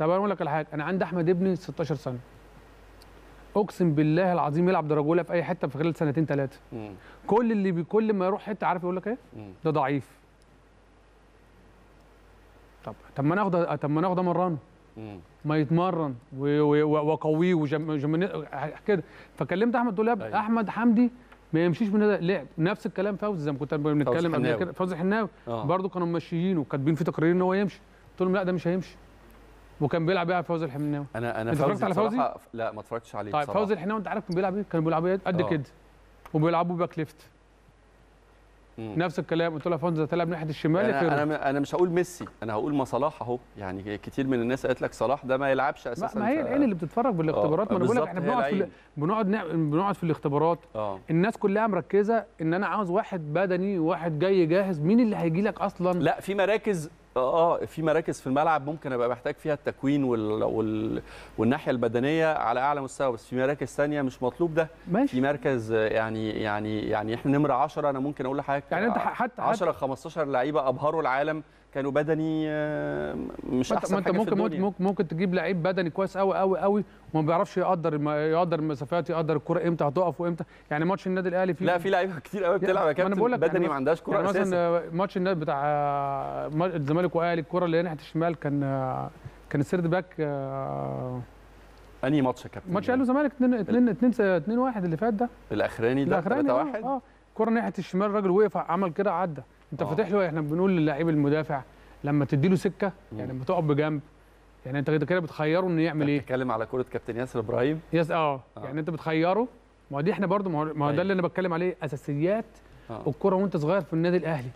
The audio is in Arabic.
طب أنا أقول لك على حاجة أنا عندي أحمد ابني 16 سنة. أقسم بالله العظيم يلعب درجوله في أي حتة في خلال سنتين ثلاثة. كل اللي بي كل ما يروح حتة عارف يقول لك إيه. ده ضعيف. طب طب ما ناخد طب ما ناخد امرنه مم. ما يتمرن واقويه وجم... جم... كده. فكلمت أحمد قلت له أيوة. أحمد حمدي ما يمشيش من هذا لعب نفس الكلام فوزي زي ما كنت بنتكلم قبل. كده. فوزي حناوي. آه. برضه كانوا ماشيينه وكاتبين في تقرير إن هو يمشي. قلت لهم لا ده مش هيمشي. وكان بيلعب بقى فوزي الحناوي أنا أنا اتفرجت على فوزي؟ لا ما اتفرجتش عليه طيب. فوزي الحناوي أنت عارف كان بيلعب إيه؟ كان بيلعب إيه قد آه. كده وبيلعبوا back left. نفس الكلام قلت له فوزي هتلعب ناحية الشمال أنا. أنا أنا مش هقول ميسي أنا هقول محمد صلاح أهو يعني كتير من الناس قالت لك صلاح ده ما يلعبش أساسا ما هي العين اللي بتتفرج بالاختبارات آه، ما أنا بقول لك إحنا بنقعد في. بنقعد بنقعد في الاختبارات آه الناس كلها مركزة إن أنا عاوز واحد بدني وواحد جاي جاهز مين اللي هيجي لك أصلا لا في مراكز آه في مراكز في الملعب ممكن أبقى محتاج فيها التكوين وال... وال... والناحية البدنية على أعلى مستوى بس في مراكز ثانية مش مطلوب ده. في ماشي مركز آه، يعني يعني يعني إحنا نمرة 10 أنا ممكن أقول لحضرتك يعني أنت حتى 10 15 لعيبة أبهروا العالم كانوا بدني آه، مش أحسن ما انت ممكن في ممكن, الدنيا. ممكن ممكن تجيب لعيب بدني كويس قوي قوي قوي وما بيعرفش يقدر يقدر المسافات يقدر الكرة إمتى هتقف وإمتى. يعني ماتش النادي الأهلي فيه لا في لعيبة كتير قوي بتلعب يا كابتن. بدني يعني ما عندهاش كوره يعني أساسا. مثلا ماتش النادي بتاع ما- الزمالك والاهلي الكرة اللي هي ناحية الشمال كان كان ال third back آه، أنهي ماتش يا كابتن؟ ماتش الاهلي والزمالك 2 2 2 2 1 اللي فات ده. الأخراني ده 3 الأخراني 1 آه آه كرة ناحية الشمال الراجل وقف عمل كده عدى. انت آه. فاتح له إحنا بنقول للاعيب المدافع لما تدي له سكه يعني مم. بتقف بجنب يعني انت كده بتخيره إنه يعمل إيه بتتكلم على كرة كابتن ياسر إبراهيم yes آه آه. يعني انت بتخيره ما دي إحنا برضو ما هو. ده اللي أنا بتكلم عليه أساسيات آه. الكرة وأنت صغير في النادي الأهلي